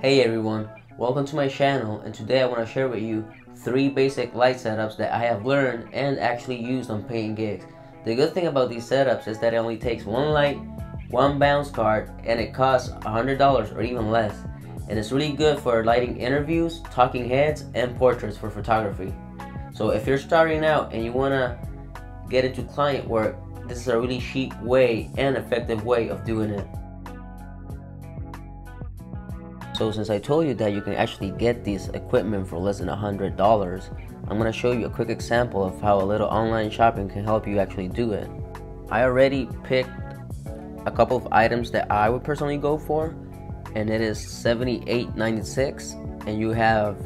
Hey everyone, welcome to my channel and today I want to share with you three basic light setups that I have learned and actually used on paying gigs. The good thing about these setups is that it only takes one light, one bounce card, and it costs $100 or even less. And it's really good for lighting interviews, talking heads, and portraits for photography. So if you're starting out and you want to get into client work, this is a really cheap way and effective way of doing it. So since I told you that you can actually get this equipment for less than $100, I'm going to show you a quick example of how a little online shopping can help you actually do it. I already picked a couple of items that I would personally go for and it is $78.96 and you have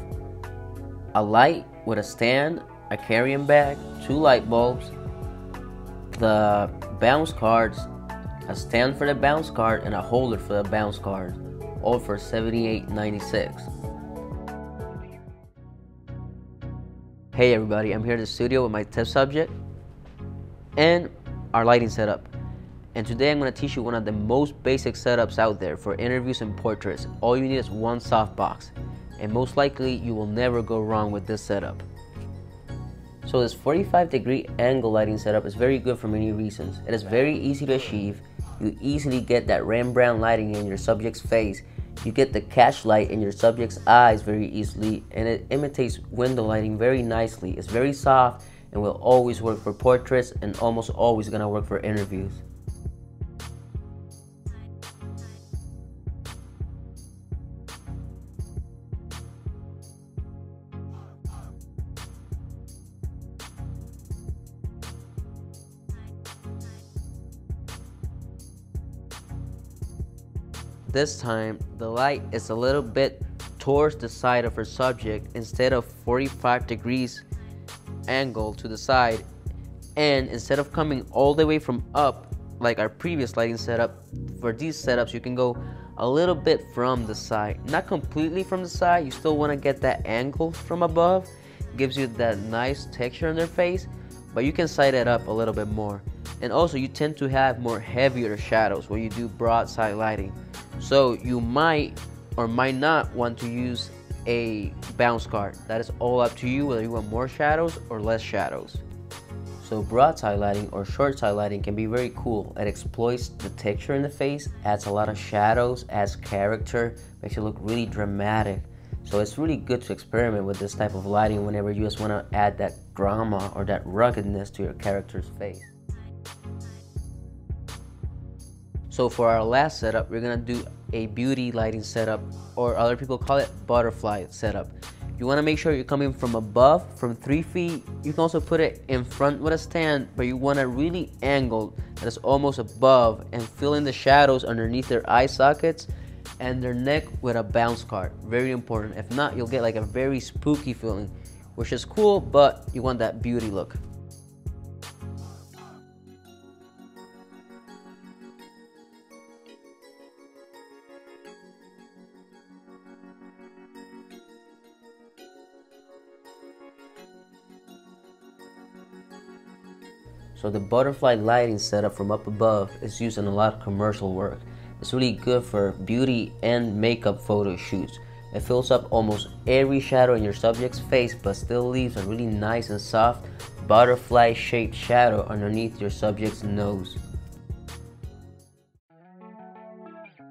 a light with a stand, a carrying bag, two light bulbs, the bounce cards, a stand for the bounce card, and a holder for the bounce card, all for $78.96. Hey everybody, I'm here at the studio with my test subject and our lighting setup. And today I'm going to teach you one of the most basic setups out there for interviews and portraits. All you need is one softbox. And most likely you will never go wrong with this setup. So this 45 degree angle lighting setup is very good for many reasons. It is very easy to achieve. You easily get that Rembrandt lighting in your subject's face. You get the catch light in your subject's eyes very easily and it imitates window lighting very nicely. It's very soft and will always work for portraits and almost always gonna work for interviews. This time, the light is a little bit towards the side of her subject instead of 45 degrees angle to the side. And instead of coming all the way from up, like our previous lighting setup, for these setups, you can go a little bit from the side. Not completely from the side, you still want to get that angle from above. gives you that nice texture on their face, but you can side it up a little bit more. And also, you tend to have more heavier shadows when you do broadside lighting. So you might or might not want to use a bounce card. That is all up to you whether you want more shadows or less shadows. So broadside lighting or short side lighting can be very cool. It exploits the texture in the face, adds a lot of shadows, adds character, makes it look really dramatic. So it's really good to experiment with this type of lighting whenever you just want to add that drama or that ruggedness to your character's face. So for our last setup, we're gonna do a beauty lighting setup, or other people call it butterfly setup. You wanna make sure you're coming from above, from three feet. You can also put it in front with a stand, but you wanna really angle that is almost above and fill in the shadows underneath their eye sockets and their neck with a bounce card. Very important. If not, you'll get like a very spooky feeling, which is cool, but you want that beauty look. So the butterfly lighting setup from up above is used in a lot of commercial work. It's really good for beauty and makeup photo shoots. It fills up almost every shadow in your subject's face but still leaves a really nice and soft butterfly shaped shadow underneath your subject's nose.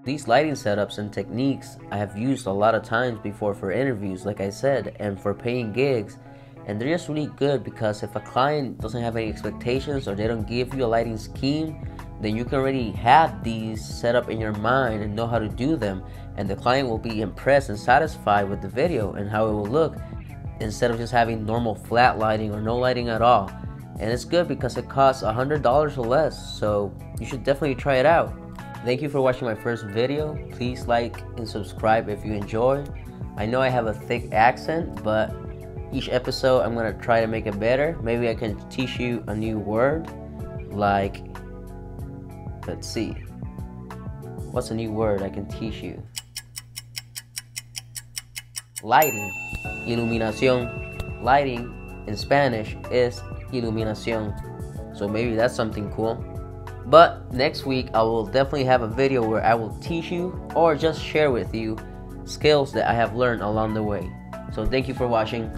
These lighting setups and techniques I have used a lot of times before for interviews like I said and for paying gigs and they're just really good because if a client doesn't have any expectations or they don't give you a lighting scheme then you can already have these set up in your mind and know how to do them. And the client will be impressed and satisfied with the video and how it will look instead of just having normal flat lighting or no lighting at all. And it's good because it costs a hundred dollars or less so you should definitely try it out. Thank you for watching my first video. Please like and subscribe if you enjoy. I know i have a thick accent but each episode I'm gonna try to make it better. Maybe I can teach you a new word like let's see. What's a new word I can teach you? Lighting. Iluminación. Lighting in Spanish is iluminación. So maybe that's something cool. But next week I will definitely have a video where I will teach you or just share with you skills that I have learned along the way. So thank you for watching.